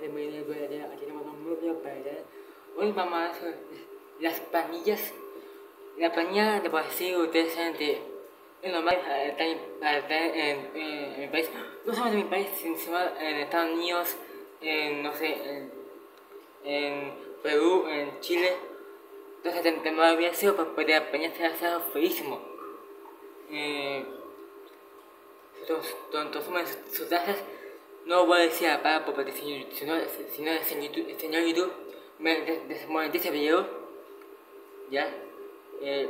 de Venezuela, aquí tenemos un muy para Hoy vamos a hacer las panillas. La panilla de Brasil, ustedes saben que es normal estar en, en, mi país, no solo en mi país, sino en Estados Unidos, en, no sé, en, en Perú, en Chile. Entonces, no había sido porque la panilla se ha sido feísimo. Eh, entonces, sus tasas no voy a decir para porque si, no, si no en YouTube, señor YouTube me desmonetiza el video, ya, eh,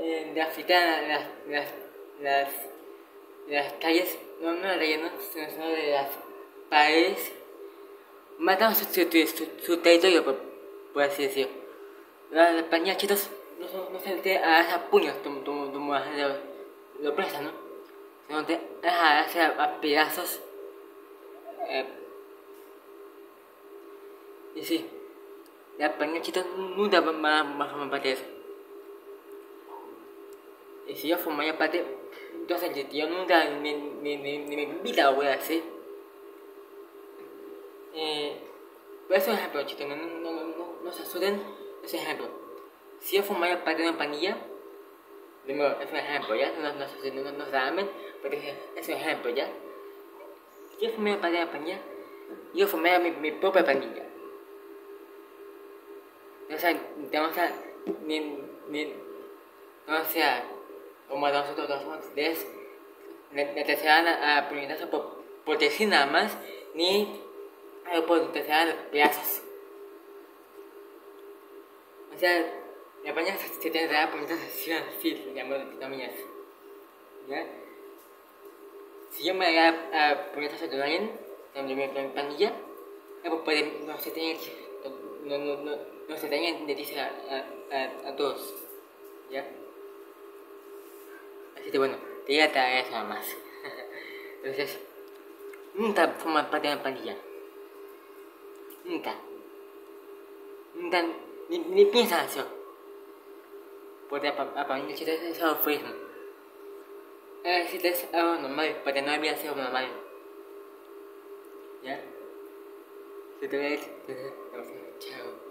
eh, de afectar las, las, las, las calles, no, no las rellenos, sino de las paredes, matando su, su, su, su territorio, por, por, así decirlo. Las pañas chitos no, no, no se a, a puños como, como, como lo, lo presa, ¿no? Sino te hace a, pedazos. Eh, y sí, la paña chitos nunca van a formar parte eso. Y si yo formaría parte, entonces nunca ni, ni, ni, ni mi vida lo voy a hacer. Eh, voy a hacer un ejemplo, chicos, no, no, no, no, se asusten, es un ejemplo. Si yo formaría parte de una panilla, primero, es un ejemplo, ¿ya? No, no, no, no, amen, pero es un ejemplo, ¿ya? Yo una panilla, yo formaría mi, mi propia panilla. O sea, vamos a, ni, ni, no sea, como nosotros los hombres, necesitan a puñetazos por, por decir nada más, ni por necesitar pedazos. O sea, la paña se, se tiene que dar puñetazos así, así, llamamos también ¿Ya? Si yo me da a puñetazos de alguien, de mi panilla, pues no se tiene no, no, no, no se tenía que decir a, a, a, todos, ¿ya? Así que bueno, te llega a eso nada más. Entonces, nunca forma parte de una pandilla. Nunca. Nunca, ni, ni piensa eso. Porque a, a pandilla es algo feo. Es es algo normal, porque no había sido normal. ¿Ya? Se te ve, chao.